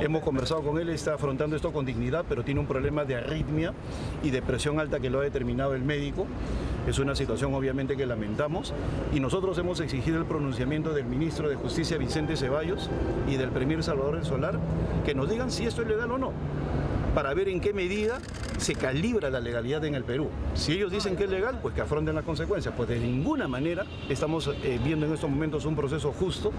Hemos conversado con él, está afrontando esto con dignidad, pero tiene un problema de arritmia y de presión alta que lo ha determinado el médico. Es una situación obviamente que lamentamos y nosotros hemos exigido el pronunciamiento del ministro de Justicia Vicente Ceballos y del premier Salvador del Solar que nos digan si esto es legal o no para ver en qué medida se calibra la legalidad en el Perú. Si ellos dicen que es legal, pues que afronten las consecuencias. Pues de ninguna manera estamos eh, viendo en estos momentos un proceso justo.